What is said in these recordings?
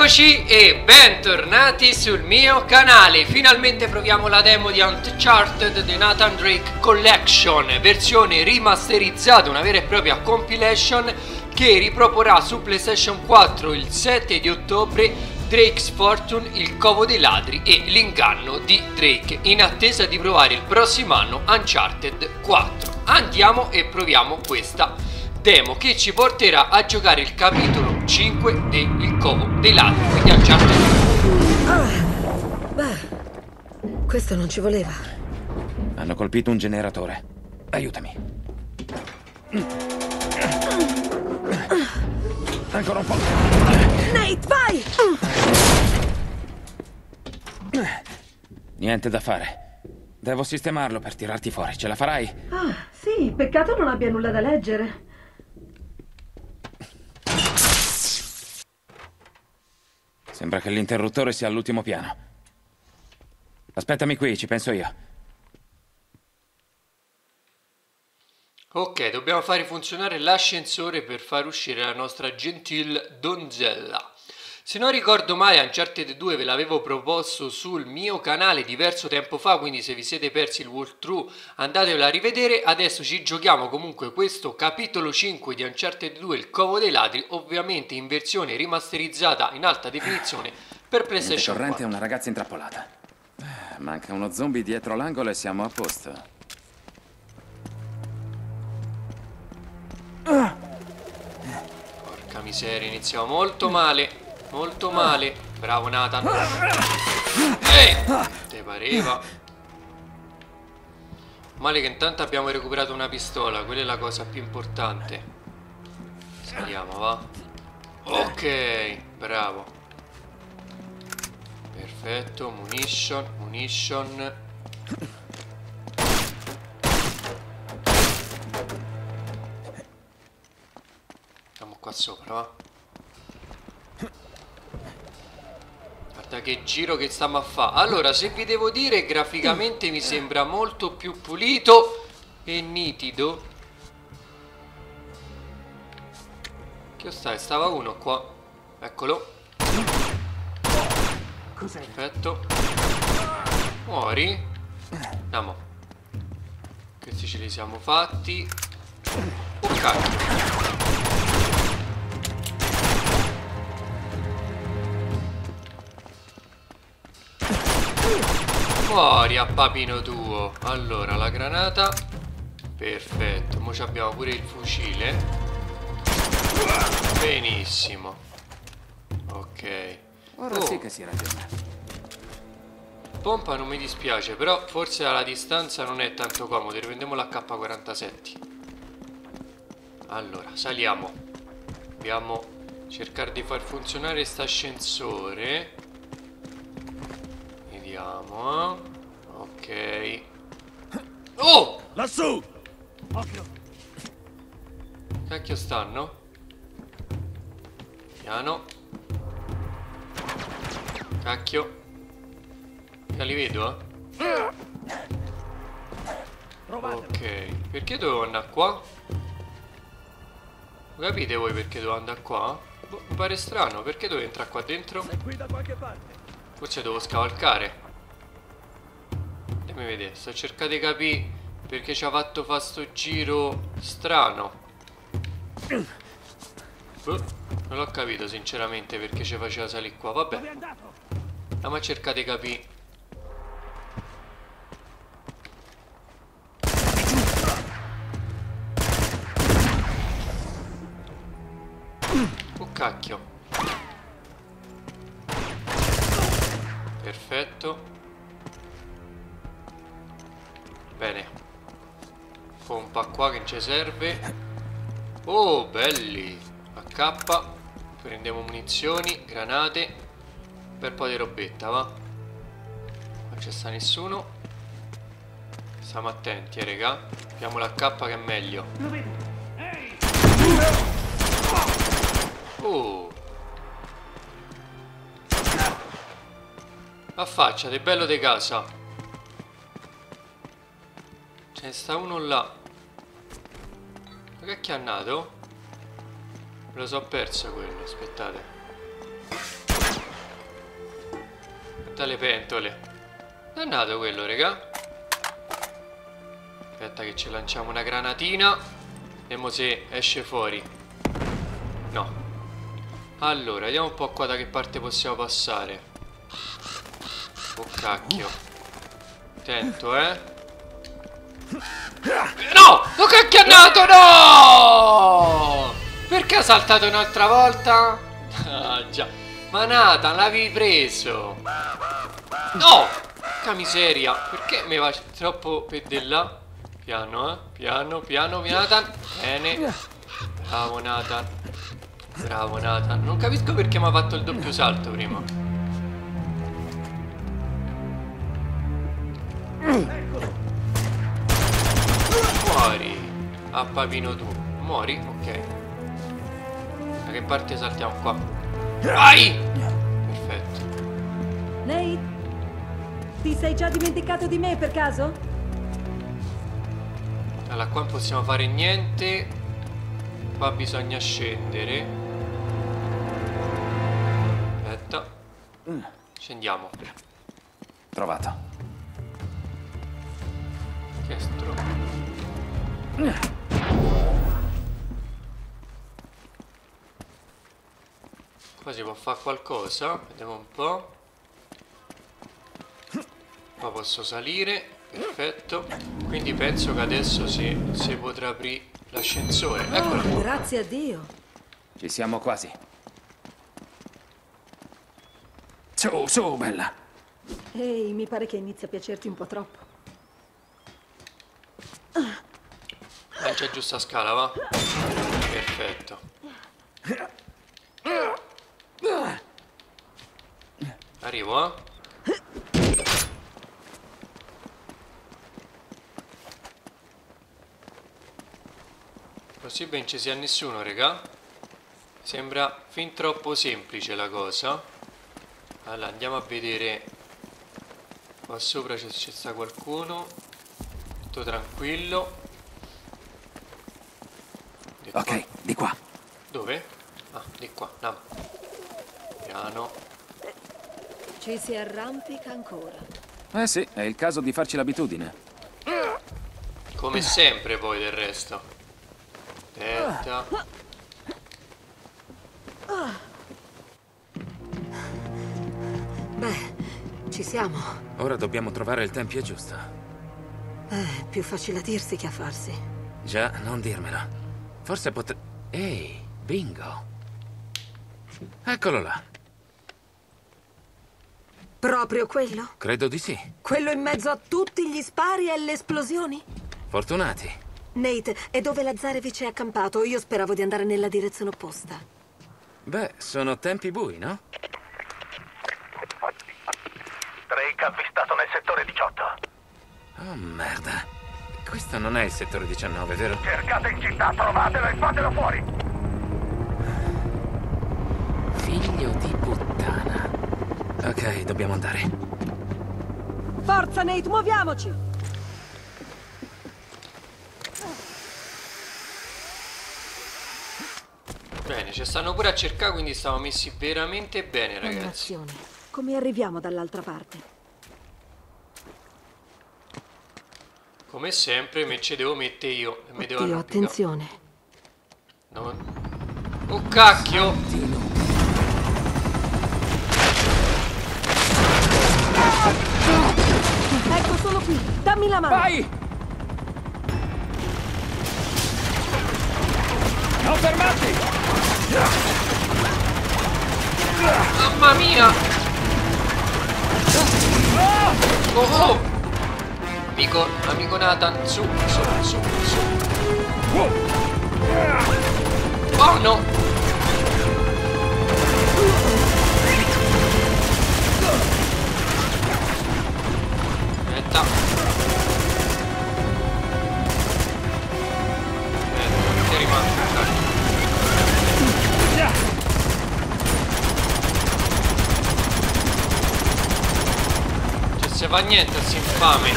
Eccoci e bentornati sul mio canale. Finalmente proviamo la demo di Uncharted The Nathan Drake Collection Versione rimasterizzata, una vera e propria compilation Che riproporrà su PlayStation 4 il 7 di ottobre Drake's Fortune, il covo dei ladri e l'inganno di Drake In attesa di provare il prossimo anno Uncharted 4 Andiamo e proviamo questa demo che ci porterà a giocare il capitolo 5 del Covo dei Ladri, quindi Uncharted ah, Beh, questo non ci voleva. Hanno colpito un generatore. Aiutami. Ancora un po'. Nate, vai! Niente da fare. Devo sistemarlo per tirarti fuori. Ce la farai? Ah, sì, peccato non abbia nulla da leggere. Sembra che l'interruttore sia all'ultimo piano. Aspettami qui, ci penso io. Ok, dobbiamo fare funzionare l'ascensore per far uscire la nostra gentil donzella. Se non ricordo male, Uncharted 2 ve l'avevo proposto sul mio canale diverso tempo fa, quindi se vi siete persi il walkthrough andatevelo a rivedere. Adesso ci giochiamo comunque questo capitolo 5 di Uncharted 2, il covo dei ladri, ovviamente in versione rimasterizzata in alta definizione per PlayStation corrente 4. è una ragazza intrappolata. Eh, manca uno zombie dietro l'angolo e siamo a posto. Porca miseria, iniziamo molto male. Molto male. Bravo Nathan. Ehi! Te pareva. Male che intanto abbiamo recuperato una pistola, quella è la cosa più importante. Saliamo, va. Ok, bravo. Perfetto, munition, munition. Siamo qua sopra, va. Guarda che giro che stiamo a fare. Allora, se vi devo dire, graficamente mi sembra molto più pulito e nitido. Che stai? Stava uno qua. Eccolo. Perfetto. Muori. Andiamo. Questi ce li siamo fatti. Oh cacchio. Fuori a papino tuo. Allora, la granata. Perfetto. Ora abbiamo pure il fucile. Benissimo. Ok. Ora Oh. sì che si ragiona. Pompa non mi dispiace, però forse alla distanza non è tanto comodo. Riprendiamo l'H47. Allora, saliamo. Dobbiamo cercare di far funzionare sta ascensore. Vediamo. eh. Ok. Oh! Lassù! Cacchio stanno? Piano. Cacchio. Mica li vedo, eh? Ok. Perché dovevo andare qua? Lo capite voi perché devo andare qua? Boh, mi pare strano. Perché devo entrare qua dentro? È qui da qualche parte. Forse devo scavalcare. Fammi vedere, sto cercando di capire perché ci ha fatto fare sto giro strano. Boh, non l'ho capito sinceramente perché ci faceva salire qua. Vabbè, andiamo a cercare di capire. Oh cacchio. Perfetto. Bene. Pompa qua che ci serve. Oh, belli. AK. Prendiamo munizioni, granate. Per po' di robetta, va. Non c'è sta nessuno. Stiamo attenti, eh, raga. Abbiamo l'AK che è meglio. Oh. Affacciate, bello de casa. Ce ne sta uno là. Ma che chiannato? Me lo so perso quello, aspettate. Aspetta le pentole. Dannato quello, raga. Aspetta che ci lanciamo una granatina. Vediamo se esce fuori. No. Allora, vediamo un po' qua da che parte possiamo passare. Oh cacchio. Attento, eh. No! L'ho cacchiannato, no! Perché ha saltato un'altra volta? Ah, già. Ma Nathan, l'avevi preso. No! Che miseria. Perché mi va troppo pedella? Piano, eh. Piano, piano, Nathan. Bene. Bravo, Nathan. Bravo, Nathan. Non capisco perché mi ha fatto il doppio salto prima. A papino tu. Muori? Ok. Da che parte saltiamo qua? Vai! Perfetto. Nate? Ti sei già dimenticato di me per caso? Allora, qua non possiamo fare niente. Qua bisogna scendere. Aspetta. Scendiamo. Trovato. Che stro... Qua si può fare qualcosa. Vediamo un po'. Qua posso salire. Perfetto. Quindi penso che adesso si, si potrà aprire l'ascensore. Eccolo. Oh, grazie a Dio. Ci siamo quasi. Su, su, bella. Ehi, mi pare che inizi a piacerti un po' troppo. Lancia giusta scala, va? Perfetto. Arrivo, eh? Così ben ci sia nessuno, raga. Sembra fin troppo semplice la cosa. Allora, andiamo a vedere. Qua sopra c'è sta qualcuno. Tutto tranquillo. Di qua. Ok, di qua. Dove? Ah, di qua, andiamo. Piano. Ci si arrampica ancora. Eh sì, è il caso di farci l'abitudine. Come sempre poi del resto. Aspetta. Beh, ci siamo. Ora dobbiamo trovare il tempio giusto. Eh, più facile a dirsi che a farsi. Già, non dirmelo. Forse potrei... Ehi, bingo. Eccolo là. Proprio quello? Credo di sì. Quello in mezzo a tutti gli spari e le esplosioni? Fortunati. Nate, è dove Lazzarevic è accampato. Io speravo di andare nella direzione opposta. Beh, sono tempi bui, no? Drake avvistato nel settore 18. Oh, merda. Questo non è il settore 19, vero? Cercate in città, trovatelo e fatelo fuori. Ok, dobbiamo andare. Forza, Nate, muoviamoci! Bene, ci stanno pure a cercare, quindi stiamo messi veramente bene, ragazzi. Dannazione. Come arriviamo dall'altra parte? Come sempre, me ci devo mettere io. e Mi devo Dio, arrampicare. attenzione. No. Oh cacchio! Ecco, sono qui! Dammi la mano! Vai! Non fermarti! Mamma mia! Oh oh! Amico, amico Nathan, su, su, su, su. Oh no! Cioè se fa niente si infame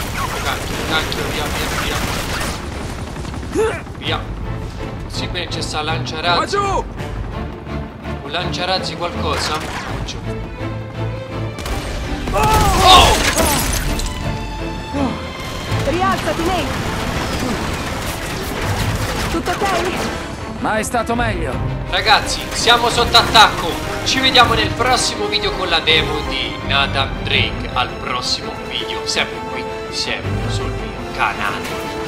Cacchio, cacchio, via, via, via Via Sì bene c'è sta lanciarazzi giù! Un lanciarazzi qualcosa? Giù Oh! Rialzati, Nate! Tutto ok? Mai stato meglio. Ragazzi, siamo sotto attacco. Ci vediamo nel prossimo video con la demo di Nathan Drake. Al prossimo video, sempre qui, sempre sul mio canale.